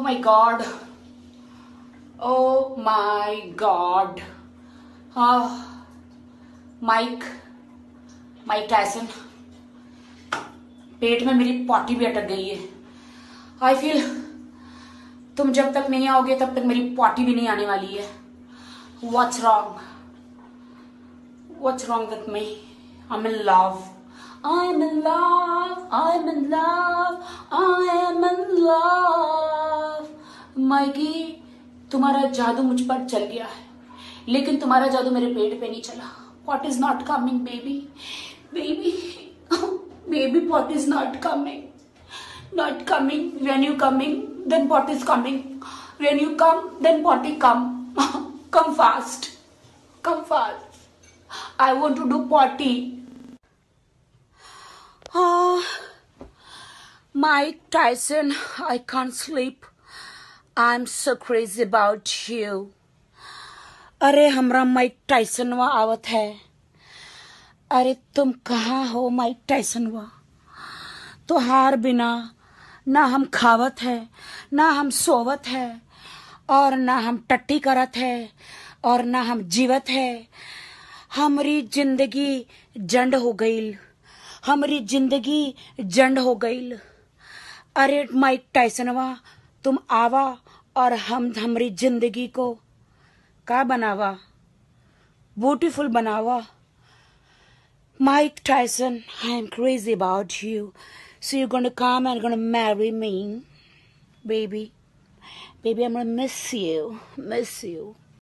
My god. Oh my god. Ah, Mike Mike Tyson पेट में मेरी potty भी अटक गई है। आई फील तुम जब तक नहीं आओगे तब तक मेरी पॉटी भी नहीं आने वाली है। What's wrong what's wrong with me I am in love I'm in love, I'm in love, I am. Mikey तुम्हारा जादू मुझ पर चल गया है। लेकिन तुम्हारा जादू मेरे पेट पे नहीं चला। What is not coming baby baby baby what is not coming not coming when you coming then what is coming when you come then what is come come fast come fast I want to do potty Mike Tyson I can't sleep i'm so crazy about you. अरे हमरा mic टाइसनवा आवत है। अरे तुम कहाँ हो mic टाइसनवा तो हार बिना ना हम खावत है, ना हम सोवत है, और ना हम टट्टी करत है, और ना हम जीवत है। हमारी ज़िंदगी जंड हो गई हमारी ज़िंदगी जंड हो गई अरे माइक टाइसनवा तुम आवा और हम हमारी ज़िंदगी को का बनावा? ब्यूटीफुल बनावा? Mike Tyson I am crazy about you so you gonna come and gonna marry mean baby baby I miss you miss you